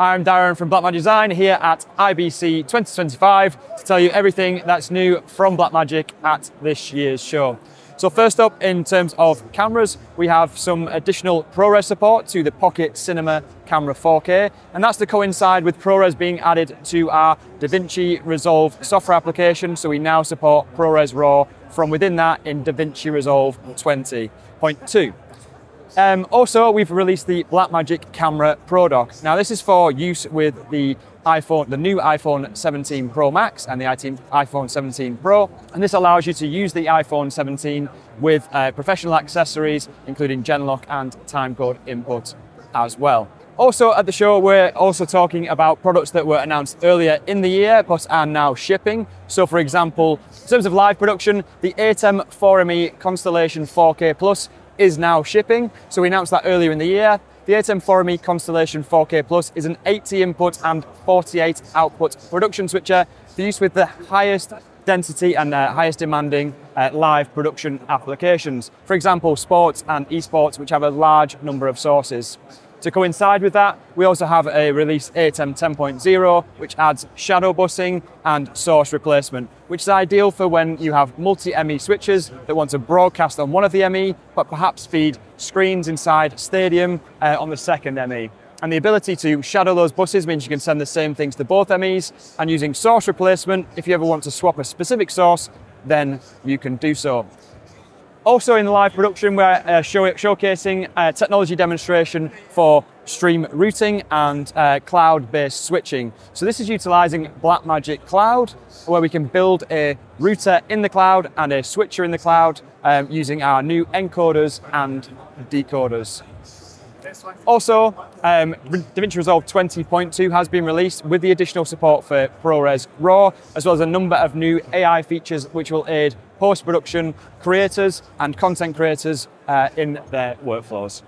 I'm Darren from Blackmagic Design here at IBC 2025 to tell you everything that's new from Blackmagic at this year's show. So first up, in terms of cameras, we have some additional ProRes support to the Pocket Cinema Camera 4K, and that's to coincide with ProRes being added to our DaVinci Resolve software application. So we now support ProRes RAW from within that in DaVinci Resolve 20.2. Um, also, we've released the Blackmagic Camera Pro Dock. Now, this is for use with the iPhone, the new iPhone 17 Pro Max and the iPhone 17 Pro. And this allows you to use the iPhone 17 with uh, professional accessories, including Genlock and timecode input as well. Also at the show, we're also talking about products that were announced earlier in the year, but are now shipping. So for example, in terms of live production, the ATEM 4ME Constellation 4K Plus is now shipping. So we announced that earlier in the year. The ATEM 4ME Constellation 4K Plus is an 80 input and 48 output production switcher for use with the highest density and uh, highest demanding uh, live production applications. For example, sports and esports, which have a large number of sources. To coincide with that, we also have a release ATEM 10.0, which adds shadow busing and source replacement, which is ideal for when you have multi-ME switches that want to broadcast on one of the ME, but perhaps feed screens inside Stadium uh, on the second ME. And the ability to shadow those buses means you can send the same things to both MEs, and using source replacement, if you ever want to swap a specific source, then you can do so. Also in the live production, we're uh, show, showcasing a technology demonstration for stream routing and uh, cloud-based switching. So this is utilizing Blackmagic Cloud, where we can build a router in the cloud and a switcher in the cloud um, using our new encoders and decoders. Also, um, DaVinci Resolve 20.2 has been released with the additional support for ProRes RAW, as well as a number of new AI features which will aid post-production creators and content creators uh, in their workflows.